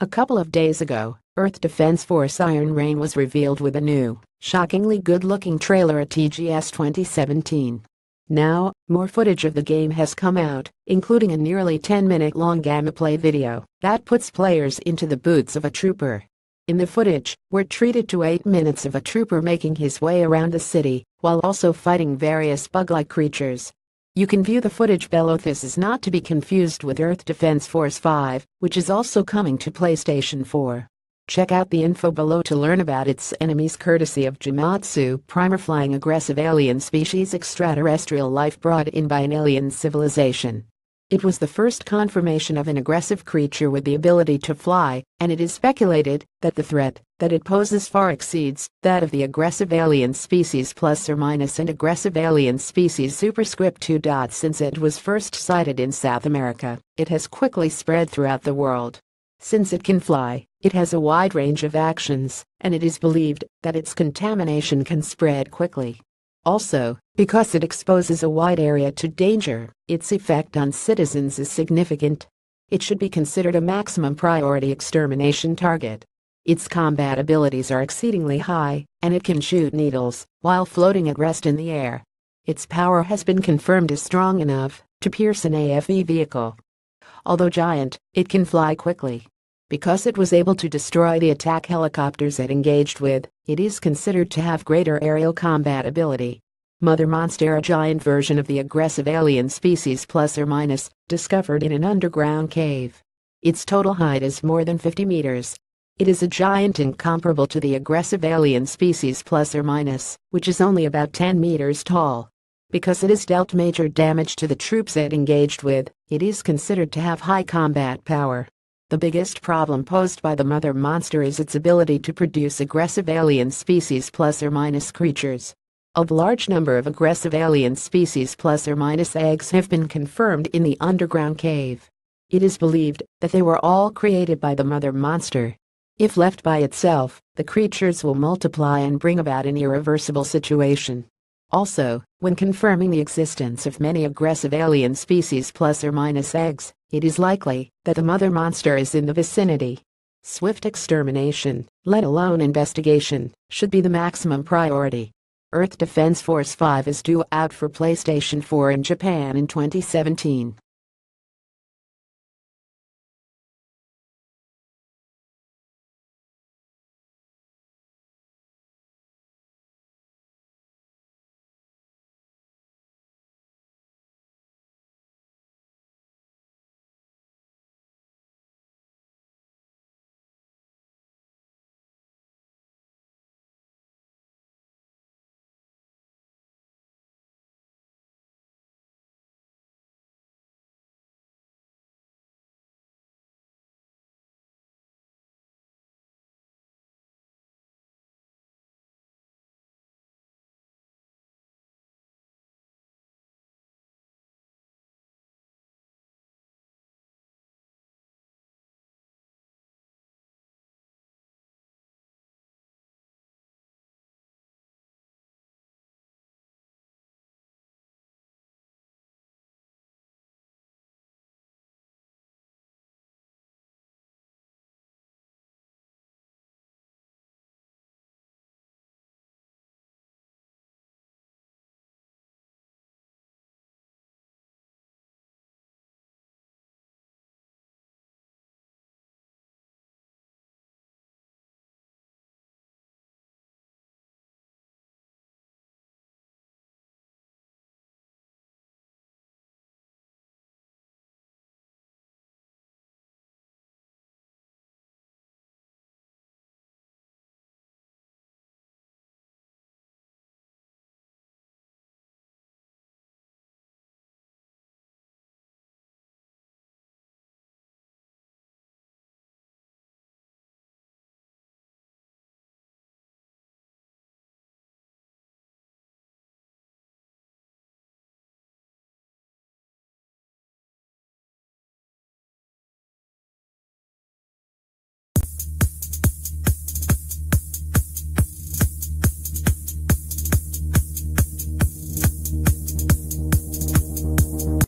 A couple of days ago, Earth Defense Force Iron Rain was revealed with a new, shockingly good-looking trailer at TGS 2017. Now, more footage of the game has come out, including a nearly 10-minute long gameplay video that puts players into the boots of a trooper. In the footage, we're treated to 8 minutes of a trooper making his way around the city, while also fighting various bug-like creatures. You can view the footage below this is not to be confused with Earth Defense Force 5, which is also coming to PlayStation 4. Check out the info below to learn about its enemies courtesy of Gematsu Primer flying aggressive alien species extraterrestrial life brought in by an alien civilization. It was the first confirmation of an aggressive creature with the ability to fly, and it is speculated that the threat that it poses far exceeds that of the aggressive alien species plus or minus and aggressive alien species superscript 2. Since it was first sighted in South America, it has quickly spread throughout the world. Since it can fly, it has a wide range of actions, and it is believed that its contamination can spread quickly. Also, because it exposes a wide area to danger, its effect on citizens is significant. It should be considered a maximum priority extermination target. Its combat abilities are exceedingly high, and it can shoot needles while floating at rest in the air. Its power has been confirmed as strong enough to pierce an AFE vehicle. Although giant, it can fly quickly. Because it was able to destroy the attack helicopters it engaged with, it is considered to have greater aerial combat ability. Mother Monster a giant version of the aggressive alien species plus or minus, discovered in an underground cave. Its total height is more than 50 meters. It is a giant incomparable to the aggressive alien species plus or minus, which is only about 10 meters tall. Because it has dealt major damage to the troops it engaged with, it is considered to have high combat power. The biggest problem posed by the mother monster is its ability to produce aggressive alien species plus or minus creatures. A large number of aggressive alien species plus or minus eggs have been confirmed in the underground cave. It is believed that they were all created by the mother monster. If left by itself, the creatures will multiply and bring about an irreversible situation. Also, when confirming the existence of many aggressive alien species plus or minus eggs, it is likely that the mother monster is in the vicinity. Swift extermination, let alone investigation, should be the maximum priority. Earth Defense Force 5 is due out for PlayStation 4 in Japan in 2017.